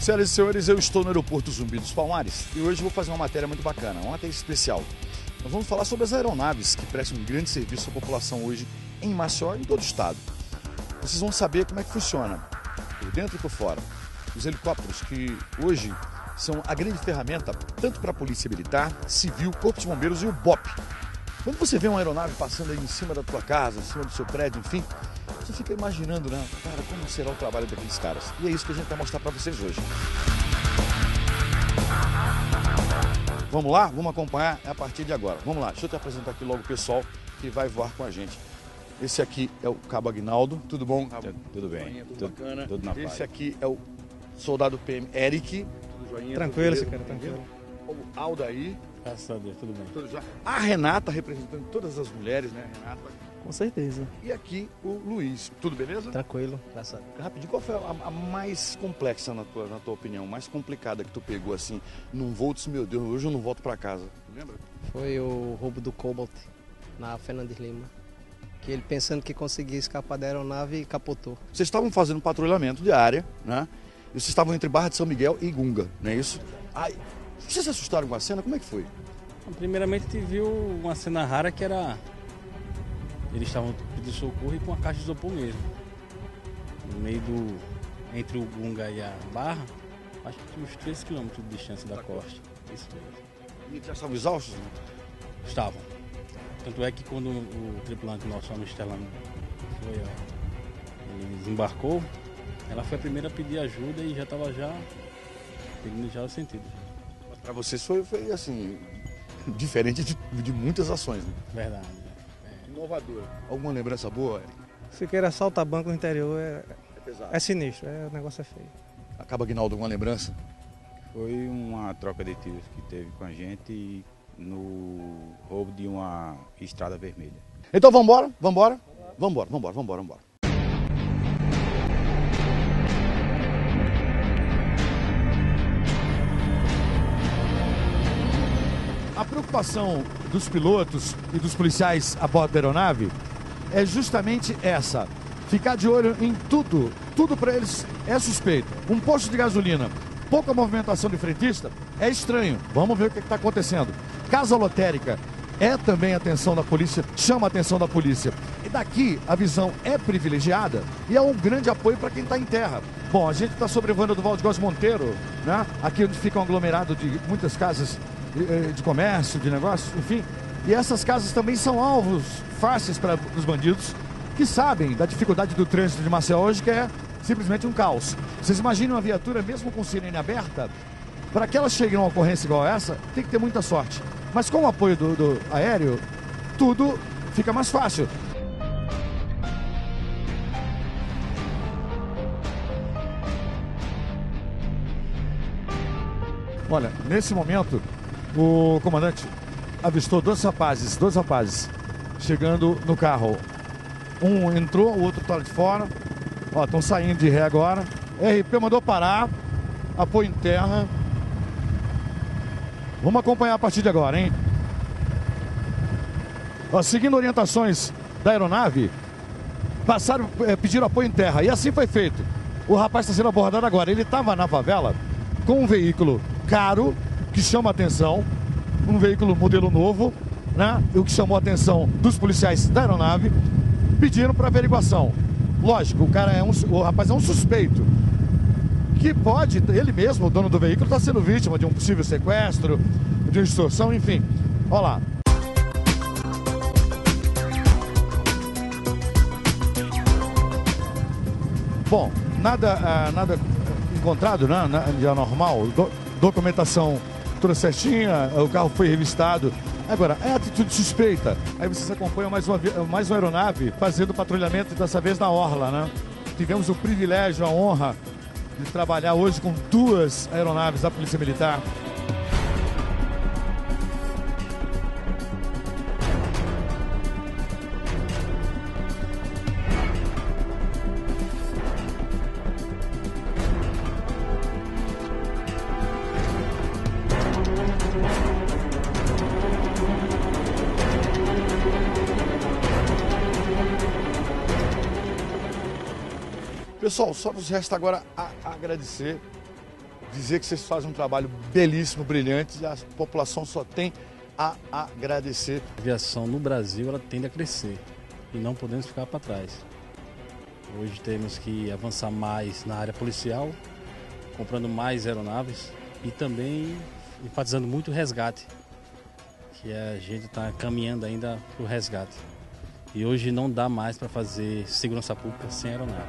Senhoras e senhores, eu estou no aeroporto Zumbi dos Palmares e hoje vou fazer uma matéria muito bacana, uma matéria especial. Nós vamos falar sobre as aeronaves que prestam um grande serviço à população hoje em Maceió e em todo o estado. Vocês vão saber como é que funciona, por dentro e por fora. Os helicópteros que hoje são a grande ferramenta tanto para a Polícia Militar, Civil, Corpo de Bombeiros e o BOP. Quando você vê uma aeronave passando aí em cima da tua casa, em cima do seu prédio, enfim, você fica imaginando, né? Cara, como será o trabalho daqueles caras? E é isso que a gente vai mostrar para vocês hoje. Vamos lá? Vamos acompanhar a partir de agora. Vamos lá, deixa eu te apresentar aqui logo o pessoal que vai voar com a gente. Esse aqui é o Cabo Aguinaldo. Tudo bom, Cabo? Tudo bem. Tudo, Tudo, bacana. tudo na Esse paz. aqui é o soldado PM Eric. Tudo joinha, Tranquilo, tudo esse cara, tranquilo. O Aldair. Graças a Deus, tudo bem. Tudo já. A Renata, representando todas as mulheres, né, Renata? Com certeza. E aqui o Luiz. Tudo beleza? Tranquilo, graças a Deus. Rapidinho, qual foi a, a mais complexa na tua, na tua opinião? Mais complicada que tu pegou assim, num voo, disse, meu Deus, hoje eu não volto pra casa. Lembra? Foi o roubo do Cobalt na Fernandes Lima. Que ele pensando que conseguia escapar da aeronave capotou. Vocês estavam fazendo um patrulhamento de área, né? E vocês estavam entre Barra de São Miguel e Gunga, não é isso? Aí, vocês se assustaram com a cena? Como é que foi? Primeiramente, gente viu uma cena rara que era. Eles estavam pedindo socorro e com a caixa de isopor mesmo. No meio do. Entre o Gunga e a Barra, acho que tinha uns 13 km de distância da costa. Isso mesmo. E já estavam exaustos? Né? Estavam. Tanto é que quando o tripulante nosso, a Mistelano, foi, ó, ele desembarcou, ela foi a primeira a pedir ajuda e já estava já pedindo já o sentido. Mas pra vocês foi, foi assim, diferente de, de muitas ações, né? Verdade. Inovadora. Alguma lembrança boa, Eric? Se queira saltar banco no interior é, É pesado. é sinistro, é, o negócio é feio. Acaba, Aguinaldo, alguma lembrança? Foi uma troca de tiros que teve com a gente no roubo de uma estrada vermelha. Então vambora, vambora, vambora, vambora, vambora, vambora. A preocupação dos pilotos e dos policiais a bordo da aeronave é justamente essa: ficar de olho em tudo. Tudo para eles é suspeito. Um posto de gasolina, pouca movimentação de frentista, é estranho. Vamos ver o que está acontecendo. Casa lotérica é também atenção da polícia, chama a atenção da polícia. E daqui a visão é privilegiada e é um grande apoio para quem está em terra. Bom, a gente está sobrevoando do Valde Monteiro, né? aqui onde fica um aglomerado de muitas casas de comércio, de negócios, enfim. E essas casas também são alvos fáceis para os bandidos que sabem da dificuldade do trânsito de Maceió hoje, que é simplesmente um caos. Vocês imaginam uma viatura, mesmo com sirene aberta, para que ela chegue numa ocorrência igual essa, tem que ter muita sorte. Mas com o apoio do, do aéreo, tudo fica mais fácil. Olha, nesse momento, o comandante avistou dois rapazes, dois rapazes, chegando no carro. Um entrou, o outro tá lá de fora. Ó, estão saindo de ré agora. RP mandou parar. Apoio em terra. Vamos acompanhar a partir de agora, hein? Ó, seguindo orientações da aeronave, passaram, eh, pediram apoio em terra. E assim foi feito. O rapaz está sendo abordado agora. Ele estava na favela com um veículo caro, que chama atenção, um veículo modelo novo, né? O que chamou a atenção dos policiais da aeronave, pedindo para averiguação. Lógico, o cara é um, o rapaz é um suspeito que pode, ele mesmo, o dono do veículo, está sendo vítima de um possível sequestro, de uma extorsão, enfim. Olha lá. Bom, nada, ah, nada encontrado, né? De anormal. Do- documentação toda certinha, o carro foi revistado. Agora, é atitude suspeita. Aí vocês acompanham mais uma, mais uma aeronave fazendo patrulhamento, dessa vez na Orla, né? Tivemos o privilégio, a honra de trabalhar hoje com duas aeronaves da Polícia Militar. Pessoal, só nos resta agora agradecer dizer que vocês fazem um trabalho belíssimo, brilhante, e a população só tem a agradecer. A aviação no Brasil ela tende a crescer e não podemos ficar para trás. Hoje temos que avançar mais na área policial, comprando mais aeronaves e também enfatizando muito o resgate, que a gente está caminhando ainda para o resgate. E hoje não dá mais para fazer segurança pública sem aeronave.